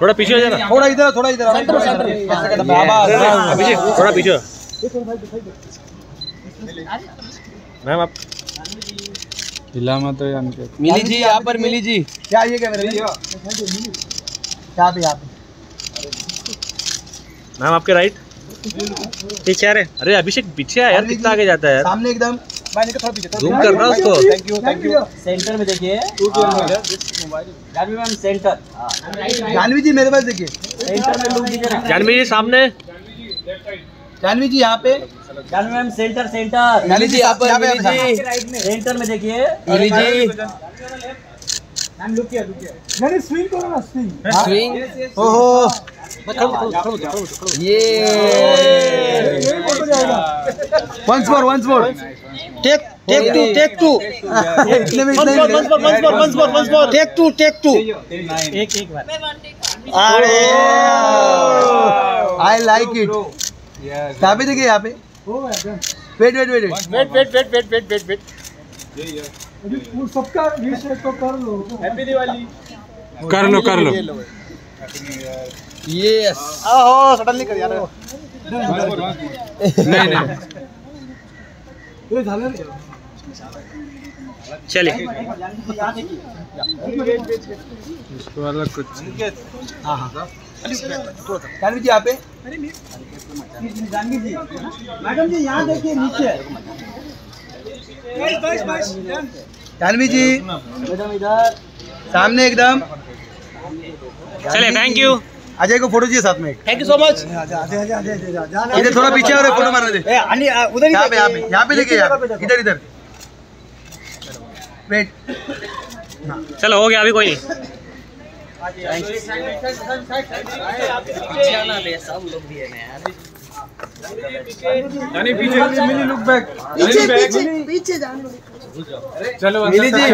थोड़ा पीछे हो जाना। थोड़ा इधर थोड़ा इधर। अभिषेक थोड़ा पीछे मैम आप हिला मत है। इनके मिली जी यहाँ पर मिली जी क्या ये क्या मेरे यहाँ पे यहाँ मैम आपके राइट पीछे आ रहे? अरे अभिषेक पीछे यार कितना आगे जाता है यार? सामने एकदम। मैंने थोड़ा पीछे Zoom कर रहा उसको। Thank you thank you centre में देखिए। Janvi ma'am centre. Janvi ji मेरे पास देखिए। सेंटर में लुक दीजिए जानवी जी सामने। जानवी जी यहाँ पे। Janvi ma'am centre centre. Mili ji यहाँ जी सेंटर में देखिए। जी। स्विंग ओहो। ये once more once more take take two take two इतने में इतना ही टेक टू टेक टू एक एक बार अरे आई लाइक इट यहाँ पे देखिए यहाँ पे? Wait wait wait wait wait wait wait wait wait wait कर लो। कर लो यस ओहो सडनली कर यार। नहीं नहीं। चलिए। इसको वाला कुछ जानवी जी यहाँ पे मैडम जी यहाँ देखिए नीचे। जानवी जी। मैडम इधर। सामने एकदम। चलिए थैंक यू अजय को फ़ोटो चाहिए साथ में थैंक यू सो मच इधर थोड़ा पीछे और फ़ोटो मारने दे। उधर यहाँ पे यहाँ पे यहाँ पे देखिए यार। इधर इधर। वेट चलो हो गया अभी कोई नहीं। लुक बैक पीछे पीछे पीछे चलो मिली जी।